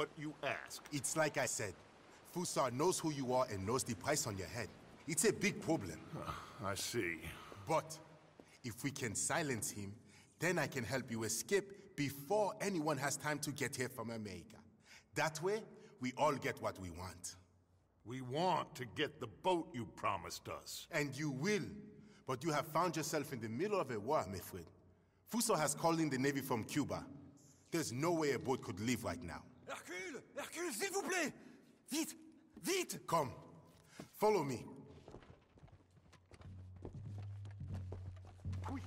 What you asked. It's like I said. Fussar knows who you are and knows the price on your head. It's a big problem. Ah, I see. But if we can silence him, then I can help you escape before anyone has time to get here from America. That way, we all get what we want. We want to get the boat you promised us. And you will. But you have found yourself in the middle of a war, my friend. Fussar has called in the Navy from Cuba. There's no way a boat could leave right now. Hercule Hercule, s'il vous plaît Vite Vite Come. Follow me. Quick.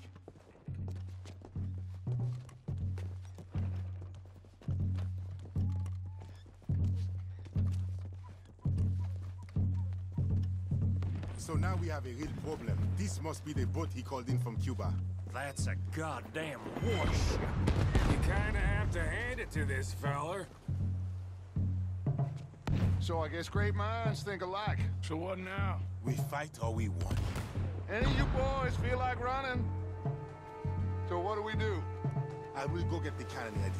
So now we have a real problem. This must be the boat he called in from Cuba. That's a goddamn warship. You kinda have to hand it to this feller. So I guess great minds think alike. So what now? We fight or we won. Any of you boys feel like running? So what do we do? I will go get the cannon ready.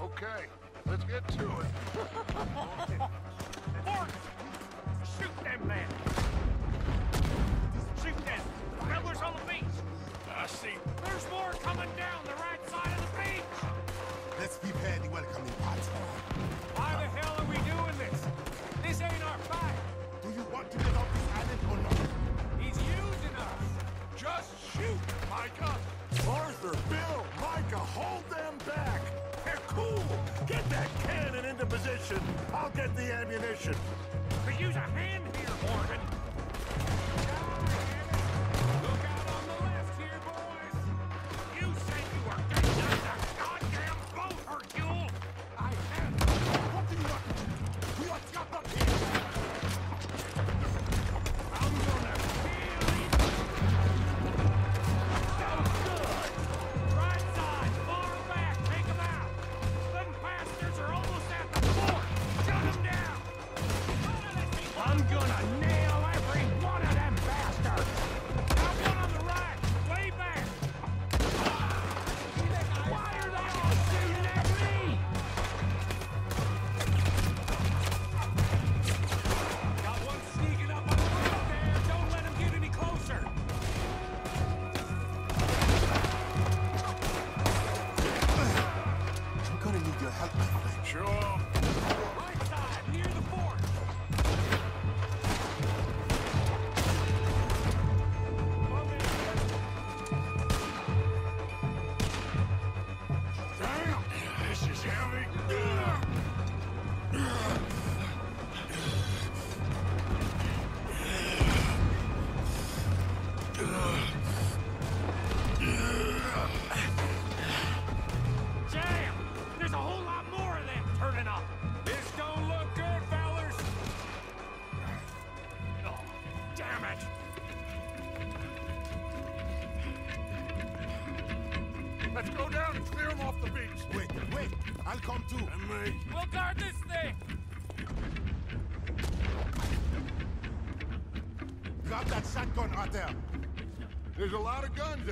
Okay, let's get to it. the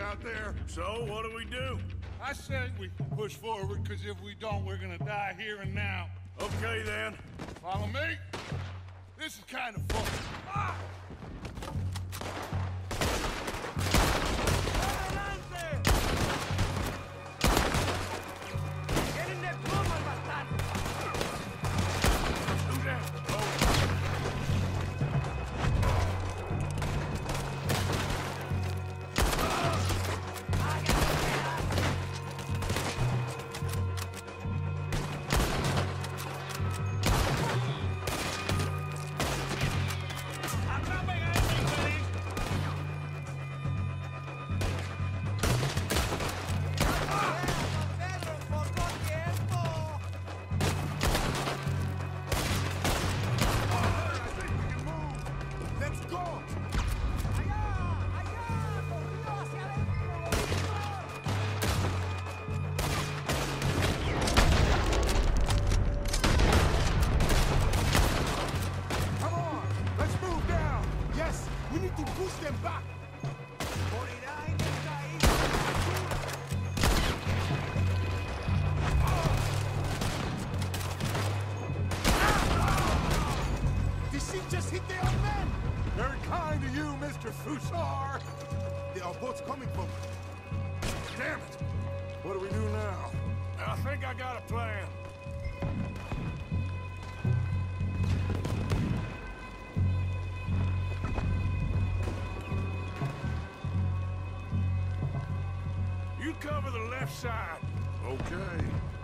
out there. So, what do we do? I said we push forward, because if we don't, we're gonna die here and now. Okay, then. Follow me? This is kind of fun. Get plan. You cover the left side. Okay.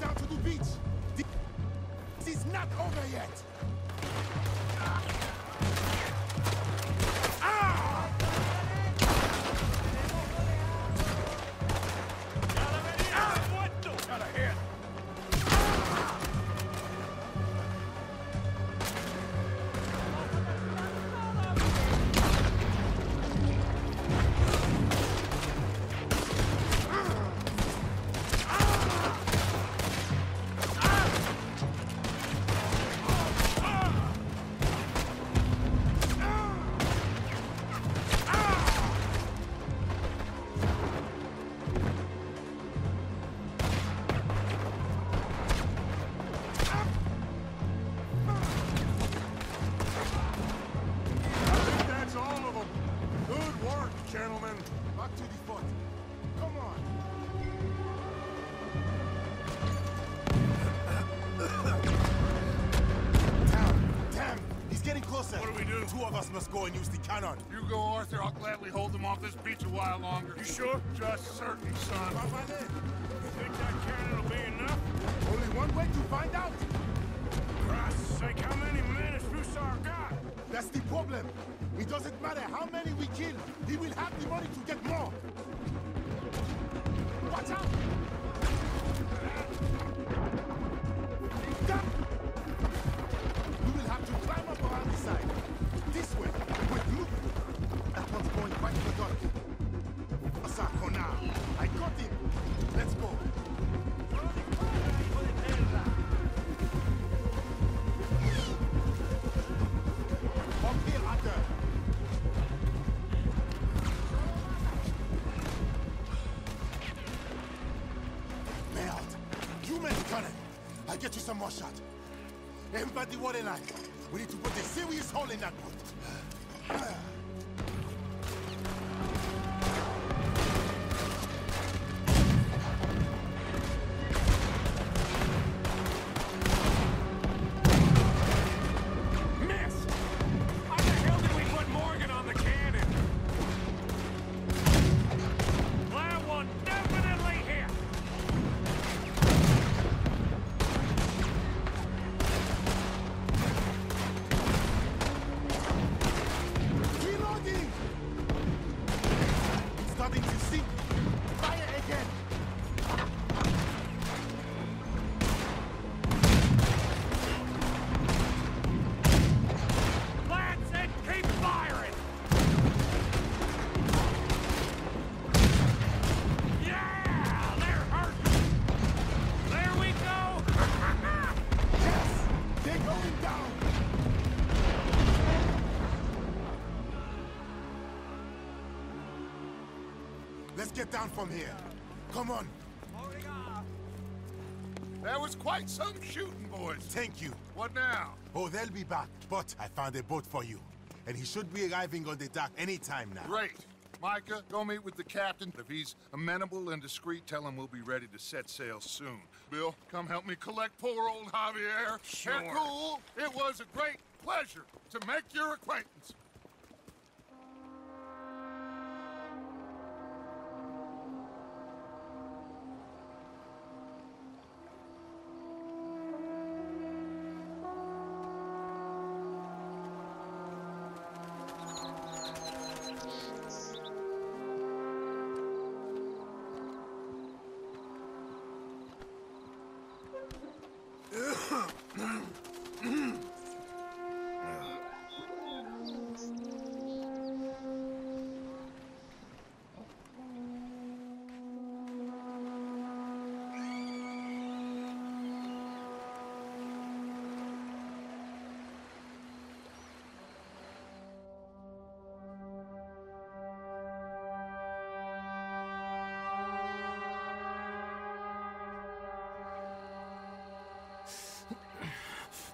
Down to the beach. This is not over yet. Us must go and use the cannon. You go, Arthur. I'll gladly hold them off this beach a while longer. You sure? Just certain, son. You think that cannon will be enough? Only one way to find out. Christ's sake, how many men has Fussar got? That's the problem. It doesn't matter how many we kill. He will have the money to get more. More shot. Everybody water line. We need to put a serious hole in that Let's get down from here. Come on. That was quite some shooting, boys. Thank you. What now? Oh, they'll be back. But I found a boat for you. And he should be arriving on the dock any time now. Great. Micah, go meet with the captain. If he's amenable and discreet, tell him we'll be ready to set sail soon. Bill, come help me collect poor old Javier. Sure. Hercule, it was a great pleasure to make your acquaintance.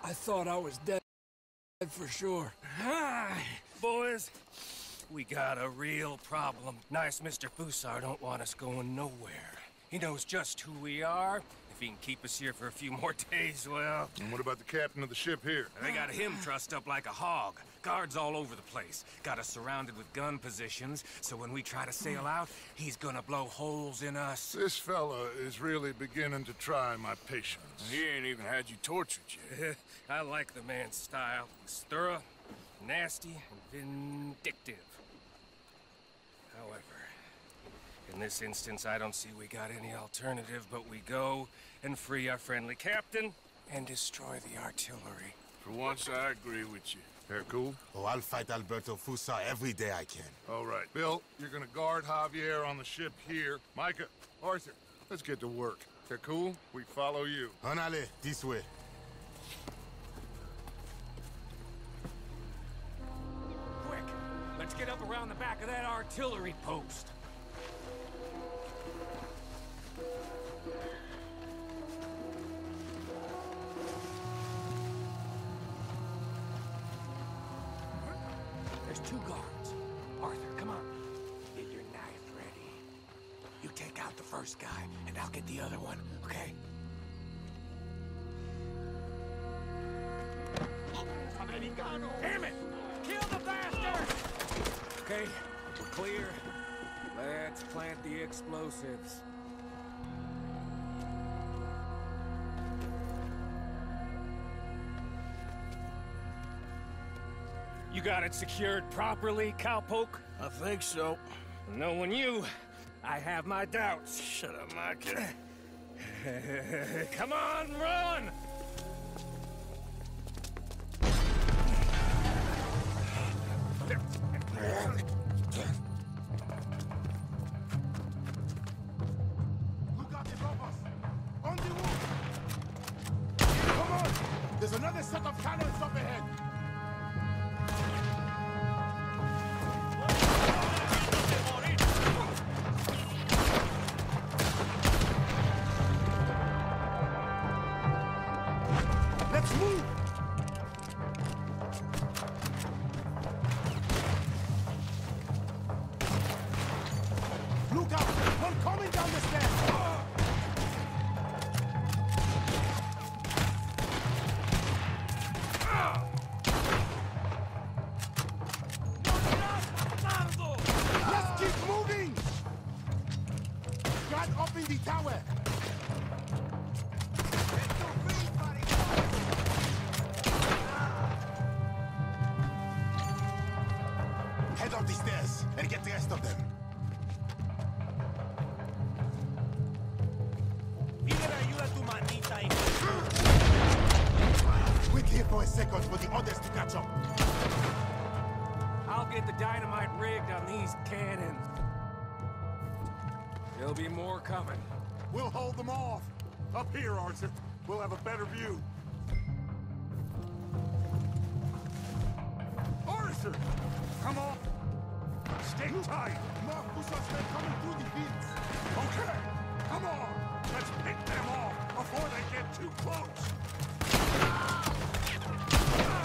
I thought I was dead for sure. Hi, Boys, we got a real problem. Nice Mr. Fussar don't want us going nowhere. He knows just who we are. If he can keep us here for a few more days, well, And what about the captain of the ship here? they got him trussed up like a hog. Guards all over the place. Got us surrounded with gun positions, so when we try to sail out, he's gonna blow holes in us. This fella is really beginning to try my patience. He ain't even had you tortured yet. I like the man's style. He's thorough, nasty, and vindictive. However, in this instance, I don't see we got any alternative, but we go and free our friendly captain and destroy the artillery. For once, I agree with you. Hercule? Oh, I'll fight Alberto Fussar every day I can. All right. Bill, you're gonna guard Javier on the ship here. Micah, Arthur, let's get to work. Hercule, we follow you. Anale, this way. Quick! Let's get up around the back of that artillery post. First guy, and I'll get the other one, okay? Damn it! Kill the bastard! Okay, we're clear. Let's plant the explosives. You got it secured properly, cowpoke? I think so. Knowing you, I have my doubts. Shut up, Micah. Come on, run! Look One dynamite rigged on these cannons. There'll be more coming. We'll hold them off. Up here, Arthur. We'll have a better view. Arthur! Come on! Stay tight! Marcus has been coming through the beats. Okay! Come on! Let's pick them off before they get too close! Ah!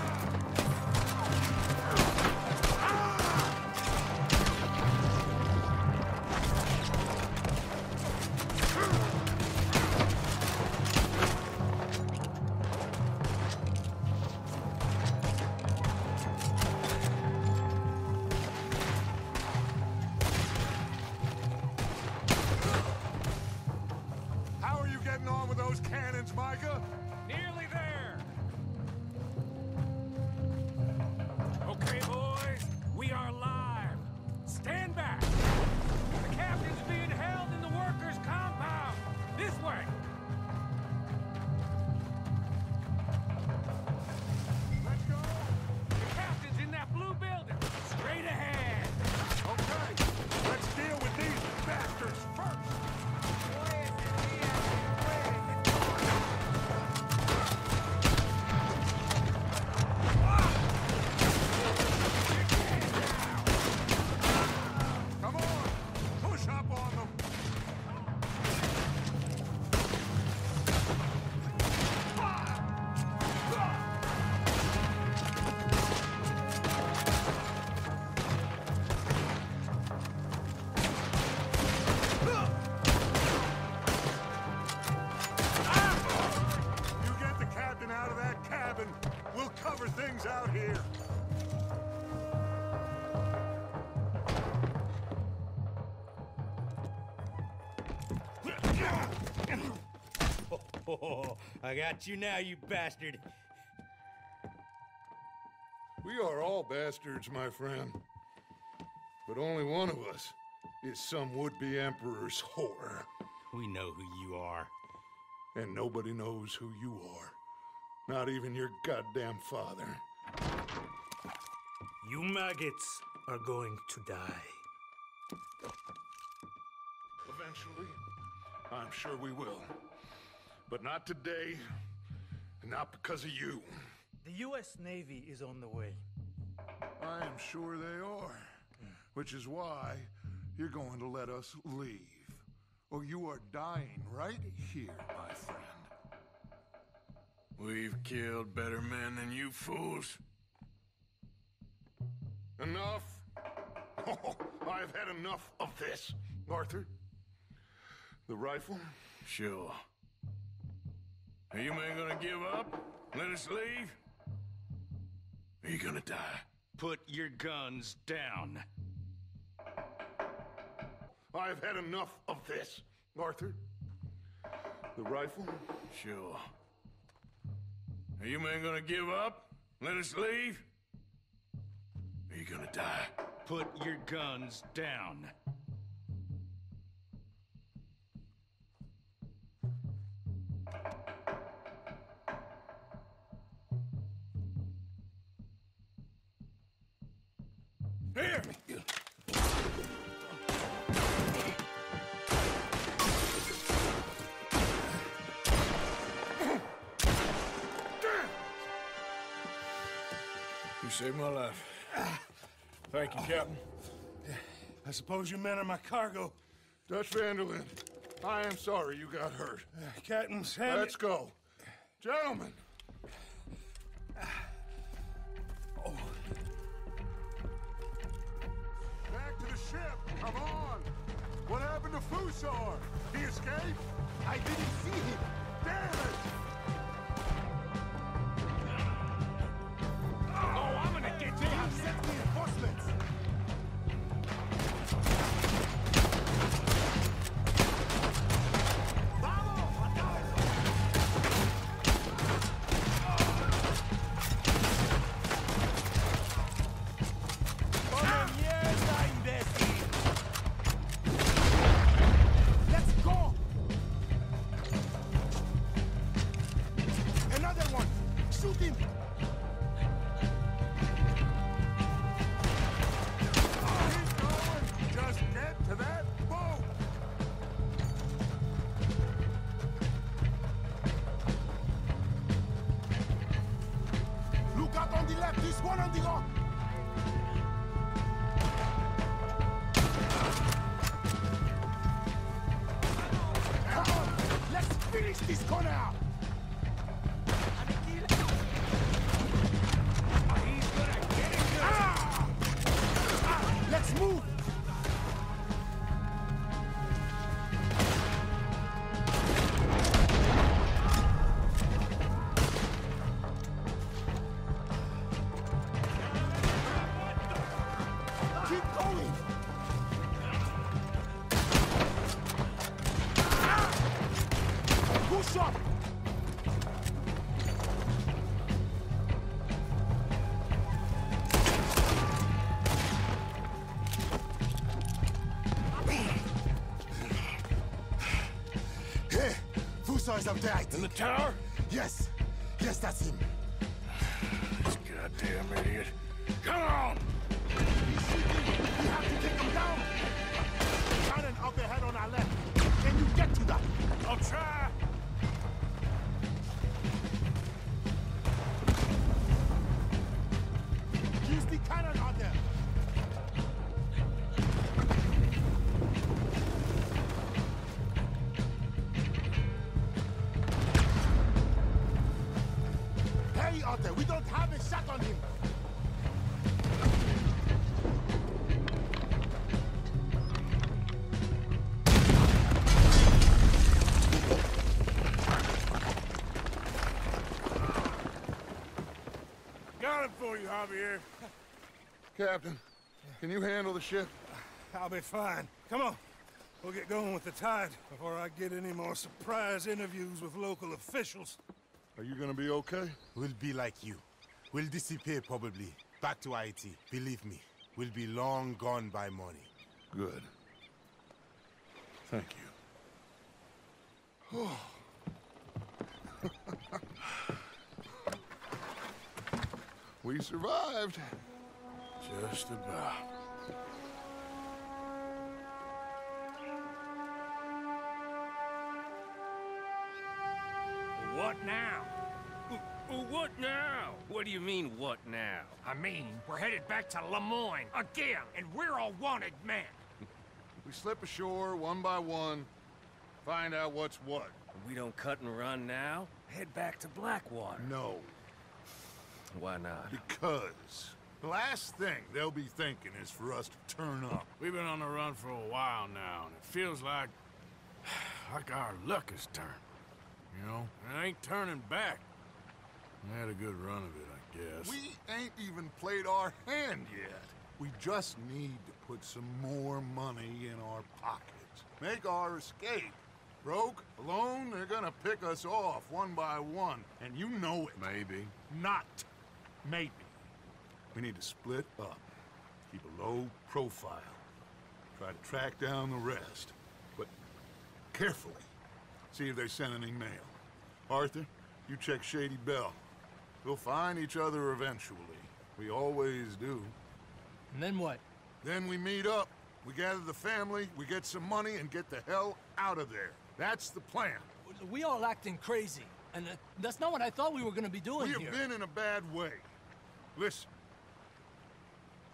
I got you now, you bastard. We are all bastards, my friend. But only one of us is some would-be emperor's whore. We know who you are. And nobody knows who you are. Not even your goddamn father. You maggots are going to die. Eventually, I'm sure we will. But not today, and not because of you. The U.S. Navy is on the way. I am sure they are. Which is why you're going to let us leave. Or you are dying right here, my friend. We've killed better men than you fools. Enough! Oh, I've had enough of this. Arthur? The rifle? Sure. Are you men gonna give up? Let us leave? Are you gonna die? Put your guns down. I've had enough of this. Arthur? The rifle? Sure. Are you men gonna give up? Let us leave? Are you gonna die? Put your guns down. You saved my life. Thank you, Captain. I suppose you men are my cargo. Dutch Van der Linde, I am sorry you got hurt. Captain Sam. Let's go. Gentlemen! Back to the ship! Come on! What happened to Fussar? He escaped? I didn't see him. Damn it! Move! In the tower? Yes, yes, that's him. Captain, can you handle the ship? I'll be fine. Come on. We'll get going with the tide before I get any more surprise interviews with local officials. Are you gonna be okay? We'll be like you. We'll disappear probably. Back to Haiti. Believe me, we'll be long gone by morning. Good. Thank you. we survived. Just about. What now? What now? What do you mean, what now? I mean, we're headed back to Lemoyne again, and we're all wanted men. We slip ashore one by one, find out what's what. We don't cut and run now? Head back to Blackwater. No, Why not? because the last thing they'll be thinking is for us to turn up. We've been on the run for a while now, and it feels like... like our luck has turned. You know? And it ain't turning back. We had a good run of it, I guess. We ain't even played our hand yet. We just need to put some more money in our pockets. Make our escape. Broke, alone, they're gonna pick us off one by one, and you know it. Maybe. Not maybe. We need to split up. Keep a low profile. Try to track down the rest. But carefully. See if they sent any mail. Arthur, you check Shady Belle. We'll find each other eventually. We always do. And then what? Then we meet up. We gather the family, we get some money, and get the hell out of there. That's the plan. We all acting crazy. And uh, that's not what I thought we were gonna be doing here. We have here. been in a bad way. Listen,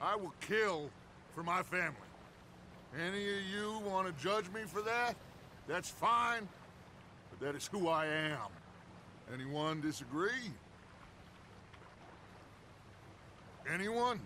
I will kill for my family. Any of you want to judge me for that? That's fine, but that is who I am. Anyone disagree? Anyone?